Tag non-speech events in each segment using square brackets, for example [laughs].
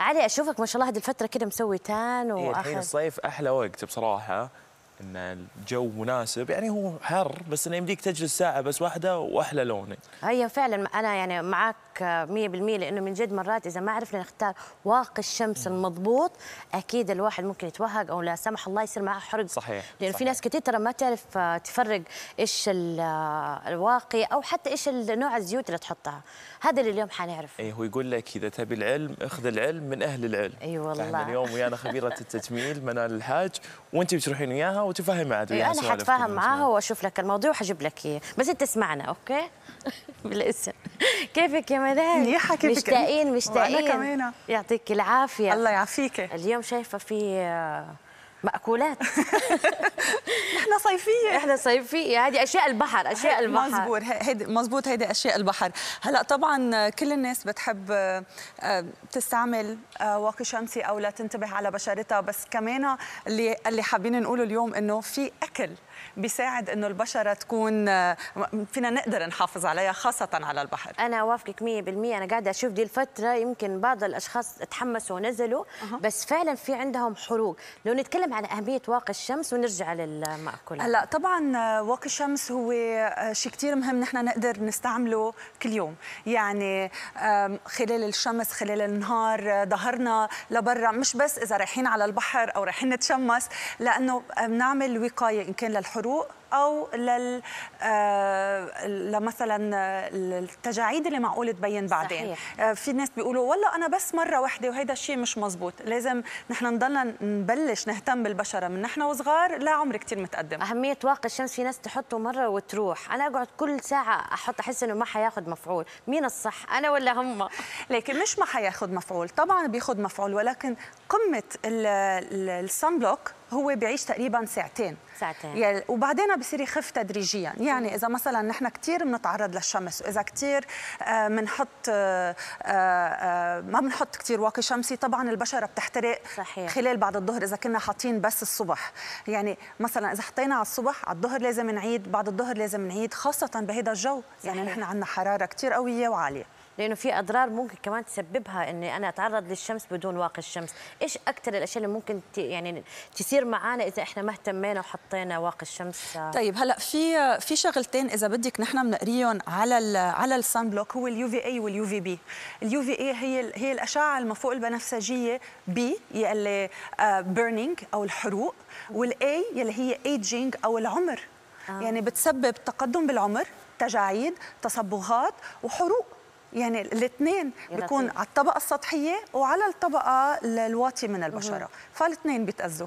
علي أشوفك ما شاء الله هذه الفترة كده مسوي تان إيه الحين الصيف أحلى وقت بصراحة إن الجو مناسب. يعني هو حر بس إنه يمديك تجلس ساعة بس واحدة وأحلى لون هي فعلا أنا يعني معك 100% لأنه من جد مرات إذا ما عرفنا نختار واقي الشمس المضبوط أكيد الواحد ممكن يتوهق أو لا سمح الله يصير معه حرق. صحيح، لأنه في. ناس كثير ترى ما تعرف آه، تفرق إيش آه، الواقي أو حتى إيش نوع الزيوت اللي تحطها. هذا اللي اليوم حنعرف. اي هو يقول لك إذا تبي العلم أخذ العلم من أهل العلم. أي والله. فإحنا اليوم ويانا خبيرة [laughs] التتميل منال الحاج وأنت بتروحين وياها وتفهمي عاد وياها أنا حتفاهم. معاها وأشوف لك الموضوع وحجيب لك إياه. بس أنت اسمعنا أوكي؟ [laughs] بالاسم. كيفك يا منال منيحة، كيفك أنت؟ مشتاقين مشتاقين وأنا كمان. يعطيك العافية الله يعافيك اليوم شايفة في مأكولات. [laughs] نحن صيفية. إحنا صيفية. هذه أشياء البحر أشياء البحر. مزبوط هيدي مزبوط هيدي أشياء البحر. هلأ طبعا كل الناس بتحب آه، تستعمل آه، واقي شمسي أو لا تنتبه على بشرتها. بس كمان اللي اللي حابين نقوله اليوم إنه في أكل بيساعد إنه البشرة تكون آه، فينا نقدر نحافظ عليها خاصة على البحر. أنا اوافقك 100% أنا قاعدة أشوف دي الفترة يمكن بعض الأشخاص تحمسوا ونزلوا بس فعلا في عندهم حروق. لو نتكلم عن أهمية واقي الشمس ونرجع للمأكولات. هلا طبعا آه، واقي الشمس هو آه، شيء كثير مهم نحن نقدر نستعمله كل يوم. يعني خلال الشمس خلال النهار آه، ظهرنا لبرا مش بس إذا رايحين على البحر أو رايحين نتشمس لأنه بنعمل وقاية إن كان للحروق أو لل آه، لمثلا التجاعيد اللي معقول تبين بعدين صحيح. آه، في ناس بيقولوا والله أنا بس مرة واحدة وهيدا الشيء مش مزبوط لازم نحن نضلنا نبلش نهتم بالبشره من نحن وصغار لعمر كثير متقدم أهمية واقي الشمس في ناس تحطه مرة وتروح، أنا أقعد كل ساعة أحط أحس إنه ما حياخد مفعول، مين الصح؟ أنا ولا هم؟ لكن مش ما حياخد مفعول طبعا بياخد مفعول ولكن قمة الصن بلوك هو بيعيش تقريبا ساعتين ساعتين. يعني وبعدين بصير يخف تدريجيا يعني إذا مثلا نحن كثير بنتعرض للشمس واذا كثير بنحط آه، آه، ما بنحط كثير واقي شمسي طبعا البشرة بتحترق صحيح. خلال بعد الظهر إذا كنا حاطين بس الصبح يعني مثلا إذا حطينا على الصبح على الظهر لازم نعيد بعد الظهر لازم نعيد خاصة بهذا الجو يعني صحيح. نحن عندنا حرارة كثير قوية وعالية لأنه في أضرار ممكن كمان تسببها إني أنا أتعرض للشمس بدون واقي الشمس، إيش أكثر الأشياء اللي ممكن. يعني تصير معانا إذا إحنا ما اهتمينا وحطينا واقي الشمس؟ طيب هلأ في في شغلتين إذا بدك نحن بنقريهم على ال على ال sun block هو ال UVA وال UVB ال UVA هي ال- هي الأشعة الفوق البنفسجية B يلي burning أو الحروق والاي يلي هي ايجينج أو العمر آه. يعني بتسبب تقدم بالعمر تجاعيد تصبغات وحروق يعني الاثنين بيكون. على الطبقة السطحية وعلى الطبقة ال- الواطيه من البشرة. فالاثنين بيتأذوا.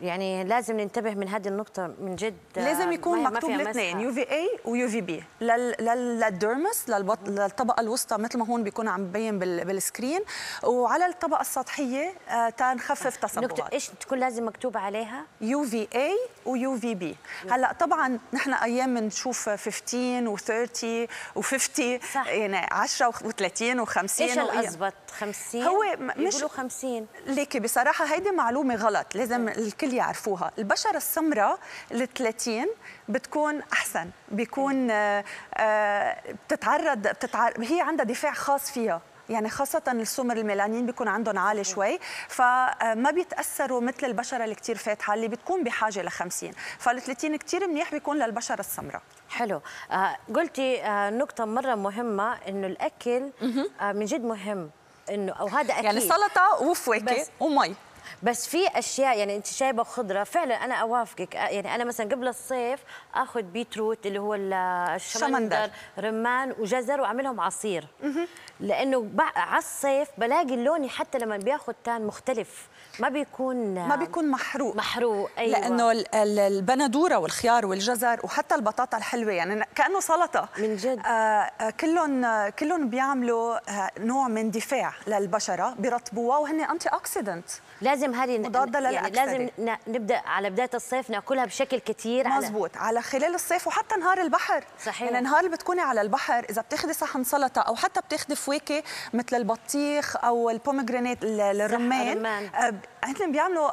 يعني لازم ننتبه من هذه النقطة من جد لازم يكون مكتوب الاثنين. UVA و UVB. لل dermis للبط... للطبقة الوسطى مثل ما هون بيكون عم ببين بال... بال screen. وعلى الطبقة السطحية آه تنخفف تصبغات. إيش تكون لازم مكتوبة عليها؟ UVA و UVB هلأ طبعا نحن أيام بنشوف 15 و30 و50 صح. يعني 10 و30 و50 إيش الأزبط؟ 50 هو مش- يقولوا 50 ليكي بصراحة هيدي معلومة غلط لازم الكل يعرفوها. البشرة السمراء ال 30 بتكون أحسن بيكون آه، آه، بتتعرض بتتعرض هي عندها دفاع خاص فيها. يعني خاصة السمر الميلانين بيكون عندهم عالي شوي فما بيتأثروا مثل البشرة اللي كتير فاتحة اللي بتكون بحاجة ل 50 فال 30 كتير منيح بيكون للبشرة السمراء. حلو. آه قلتي آه نقطة مرة مهمة إنه الأكل آه من جد مهم إنه أو هذا أكيد. يعني سلطة وفواكه ومي. بس في أشياء يعني أنت شايبة خضرة. فعلا أنا أوافقك. يعني أنا مثلا قبل الصيف آخذ بيتروت اللي هو ال- الشمندر شمندر. رمان وجزر وأعملهم عصير. لأنه على الصيف بلاقي اللون حتى لما بياخذ تان مختلف. ما بيكون ما بيكون محروق. محروق أيوه. لأنه ال- ال- البندورة والخيار والجزر وحتى البطاطا الحلوة يعني كأنه سلطة. من جد. آه آه، كلهم كلهم بيعملوا آه، نوع من دفاع للبشرة بيرطبوها وهن antioxidant. لازم هذه مضادة يعني. لازم نبدأ على بداية الصيف نأكلها بشكل كثير على مزبوط على خلال الصيف وحتى نهار البحر صحيح. يعني نهار اللي بتكوني على البحر إذا بتاخذي صحن سلطة أو حتى بتاخذي فواكه مثل البطيخ أو ال pomegranate ال- الرمان. آه، هن بيعملوا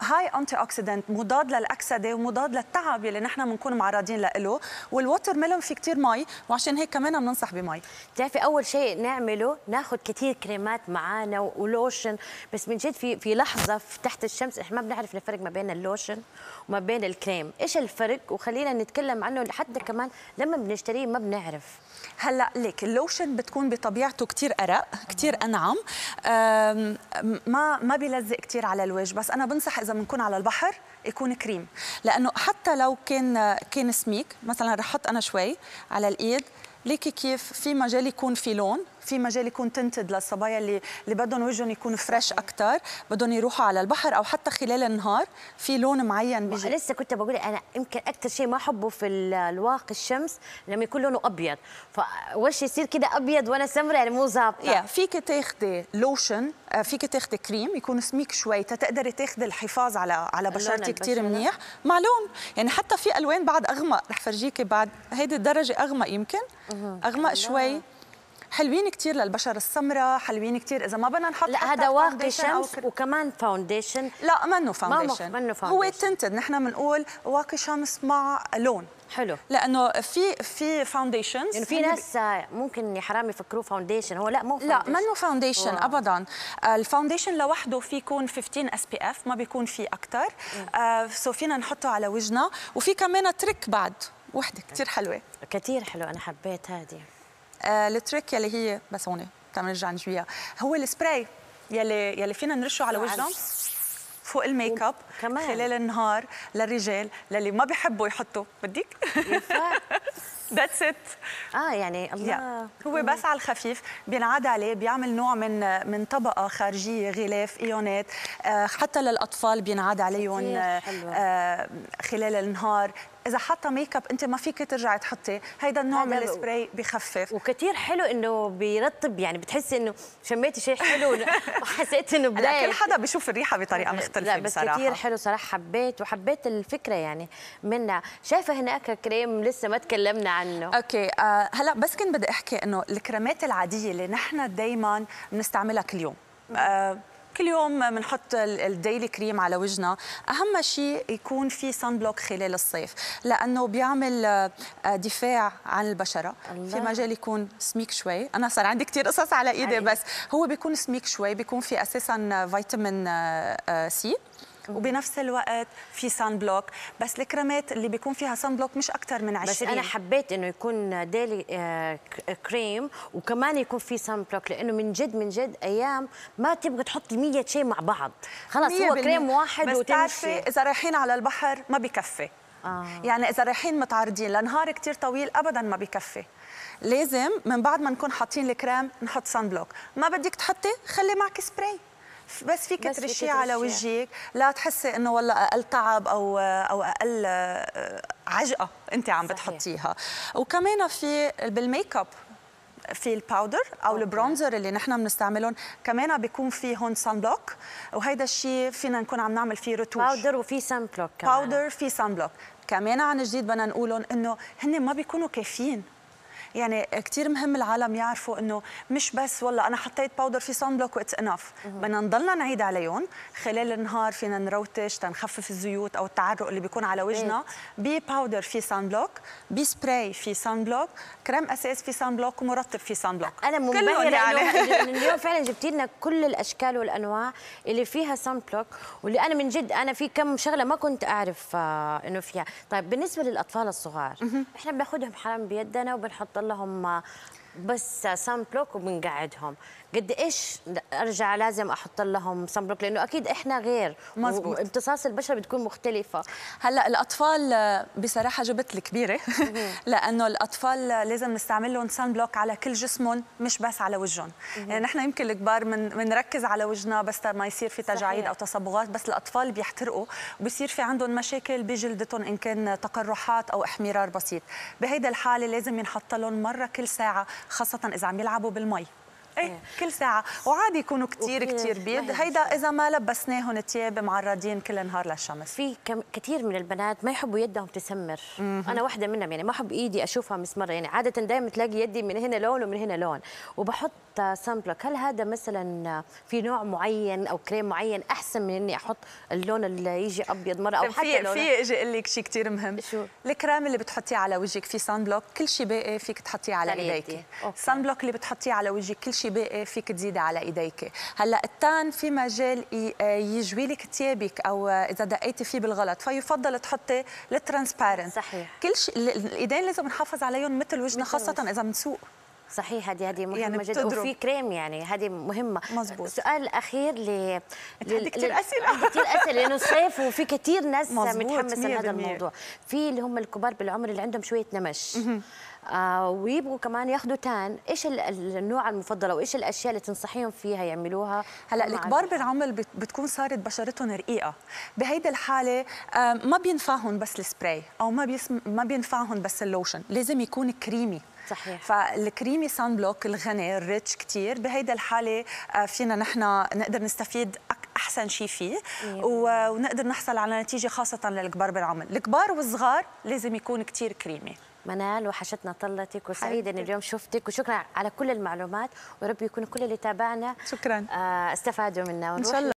هاي antioxidant مضاد للأكسدة ومضاد للتعب يلي نحن بنكون معرضين له وال watermelon في كثير مي وعشان هيك كمان بننصح بمي. بتعرفي أول شيء نعمله ناخذ كثير كريمات معانا ولوشن. بس من جد في في لحظة في تحت الشمس إحنا ما بنعرف الفرق ما بين اللوشن وما بين الكريم. إيش الفرق؟ وخلينا نتكلم عنه لحد كمان لما بنشتريه ما بنعرف. هلأ ليك اللوشن بتكون بطبيعته كثير أرق كثير أنعم. ما ما بيلزق كثير على الوجه بس أنا بنصح إذا بنكون على البحر يكون كريم. لأنه حتى لو كان كان سميك مثلا رح أحط أنا شوي على الإيد ليكي كيف في مجال يكون في لون. في مجال يكون tinted للصبايا اللي اللي بدهم وجههم يكون fresh أكثر بدهم يروحوا على البحر أو حتى خلال النهار في لون معين بيجي. لسه كنت بقول أنا يمكن أكثر شيء ما احبه في ال- الواقي الشمس لما يكون لونه أبيض. فوشي يصير كده أبيض وأنا سمراء يعني مو ظابطة. يا فيك تاخدي لوشن آه، فيك تاخدي كريم يكون سميك شوي تقدري تاخدي الحفاظ على على بشرتك كثير. منيح. مع لون يعني حتى في ألوان بعد أغمق رح فرجيكي بعد هيدي الدرجة أغمق يمكن؟ أغمق شوي. حلوين كثير للبشره السمراء حلوين كثير إذا ما بدنا نحط لا هذا واقي foundation شمس كريم. وكمان foundation لا منه ما foundation منه هو foundation. tinted نحن بنقول واقي شمس مع لون. حلو. لأنه في في foundations يعني في ناس آه، ممكن يا حرام يفكروه foundation هو لا مو لا. منه foundation. ابدا. آه، ال foundation لوحده في يكون 15 SPF ما بيكون في أكثر سو فينا نحطه على وجهنا. وفي كمان تريك بعد. وحدة كثير حلوة. كثير حلو أنا حبيت هذه. آه، التريك يلي هي بس هون تعمل نرجع نجويها هو السبراي يلي يلي فينا نرشه على وجهنا فوق الميك اب كمان. خلال النهار للرجال للي ما بيحبوا يحطوا بدك؟ ذاتس ات آه يعني الله يا. هو بس على الخفيف بينعاد عليه بيعمل نوع من من طبقه خارجيه غلاف ايونات آه، حتى للاطفال بينعاد عليهم. آه، خلال النهار إذا حاطة ميك اب أنت ما فيك ترجعي تحطي. هيدا النوع من السبراي بخفف. وكثير حلو إنه بيرطب يعني بتحسي إنه شميتي شيء حلو وحسيت [laughs] إنه بدايه كل حدا بيشوف الريحة بطريقة مختلفة لا بس بصراحة. كثير حلو صراحة حبيت وحبيت الفكرة يعني منها. شايفة هناك كريم لسه ما تكلمنا عنه. okay آه هلأ بس كنت بدي أحكي إنه الكريمات العادية اللي نحن دائما بنستعملها كل يوم. آه كل يوم بنحط ال- ال daily كريم على وجهنا أهم شيء يكون في sun block خلال الصيف لأنه بيعمل آه، آه، دفاع عن البشرة الله. في مجال يكون سميك شوي أنا صار عندي كثير قصص على إيدي. بس هو بيكون سميك شوي بيكون في أساسا فيتامين آه، C وبنفس الوقت في sun block. بس الكريمات اللي بيكون فيها sun block مش أكثر من 20 بس أنا حبيت إنه يكون daily آه، كريم وكمان يكون في sun block لأنه من جد من جد أيام ما تبغى تحطي 100 شيء مع خلاص هو 100% كريم واحد بس وتمشي. إذا رايحين على البحر ما بكفي آه. يعني إذا رايحين متعرضين لنهار كتير طويل ابدا ما بكفي لازم من بعد ما نكون حاطين الكريم نحط sun block. ما بدك تحطي خلي معك سبراي. بس فيك ترشيه على. وجهك لا تحسي إنه والله أقل تعب أو أو أقل آه، عجقة أنت عم. بتحطيها وكمان في بالميك اب في ال powder أو okay. ال bronzer اللي نحن بنستعملهم كمان بيكون فيهم sunblock وهيدا الشيء فينا نكون عم نعمل فيه retouch powder وفي sunblock كمان powder في sunblock كمان عن جديد بدنا نقولهم إنه هن ما بيكونوا كافيين يعني كثير مهم العالم يعرفوا إنه مش بس والله أنا حطيت powder في sunblock و that's enough بدنا نضلنا نعيد عليهم. خلال النهار فينا نروتش تنخفف الزيوت أو التعرق اللي بيكون على وجهنا. ب powder في sunblock ب spray في sunblock كريم أساس في sunblock ومرطب في sunblock أنا منبهرة يعني. [laughs] اليوم فعلا جبتي لنا كل الأشكال والأنواع اللي فيها sunblock واللي أنا من جد أنا في كم شغلة ما كنت أعرف آه، إنه فيها. طيب بالنسبة للأطفال الصغار إحنا بناخذهم حرام بيدنا وبنحط آه، بس sunblock وبنقعدهم. قد إيش أرجع لازم أحط لهم sunblock؟ لأنه أكيد إحنا غير. مزبوط. وامتصاص البشره بتكون مختلفة. هلأ الأطفال بصراحة جبت الكبيرة. [laughs] لأنه الأطفال لازم نستعمل لهم سان بلوك على كل جسمهم مش بس على وجههم. يعني نحن يمكن الكبار من بنركز على وجهنا بس ما يصير في تجاعيد. أو تصبغات بس الأطفال بيحترقوا وبصير في عندهم مشاكل بجلدتهم إن كان تقرحات أو إحمرار بسيط. بهيدا الحالة لازم ينحط لهم مرة كل ساعة خاصة إذا عم يلعبوا بالمي. إيه كل ساعة. وعادي يكونوا كثير كثير بيض. هيدا. إذا ما لبسناهم ثياب معرضين كل نهار للشمس. في كم كثير من البنات ما يحبوا يدهم تسمر. أنا واحدة منهم يعني ما أحب إيدي أشوفها مسمرة. يعني عادة دائما تلاقي يدي من هنا لون ومن هنا لون وبحط sunblock هل هذا مثلا في نوع معين أو كريم معين أحسن من إني أحط اللون اللي يجي أبيض مرة أو حتى في في إجي أقول لك شيء كثير مهم. شو؟ الكريم اللي بتحطيه على وجهك في sunblock كل شيء باقي فيك تحطيه على إيديك. sunblock اللي بتحطيه على وجهك كل شيء باقي فيك تزيديه على إيديك هلأ ال tan في مجال آه، يجوي لك ثيابك أو إذا دقيتي فيه بالغلط فيفضل تحطي ال transparent صحيح. كل شيء ال- الإيدين لازم نحافظ عليهم مثل وجهنا خاصة. إذا بنسوق صحيح هذه هذه مهمة يعني جدا. وفي كريم يعني هذه مهمة مزبوط. سؤال اخير ل عندك كتير أسئلة. عندي كثير أسئلة لأنه صيف وفي كثير ناس متحمسة لهذا. الموضوع في اللي هم الكبار بالعمر اللي عندهم شوية نمش آه ويبغوا كمان ياخذوا tan إيش ال- ال- النوع المفضل أو إيش الأشياء اللي تنصحيهم فيها يعملوها هلأ الكبار؟ بالعمر بت- بتكون صارت بشرتهم رقيقة بهيدي الحالة آه، ما بينفعهم بس السبراي أو ما ما بينفعهم بس اللوشن لازم يكون كريمي صحيح. فال creamy sunblock الغني ال rich كثير بهيدا الحالة آه، فينا نحن نقدر نستفيد أحسن شيء فيه. ونقدر نحصل على نتيجة خاصة للكبار بالعمر. الكبار والصغار لازم يكون كثير كريمي. منال وحشتنا طلتك وسعيدة حبيبتي. اليوم شفتك. وشكرا على كل المعلومات. ورب يكون كل اللي تابعنا. شكراً. آه استفادوا منا إن شاء الله.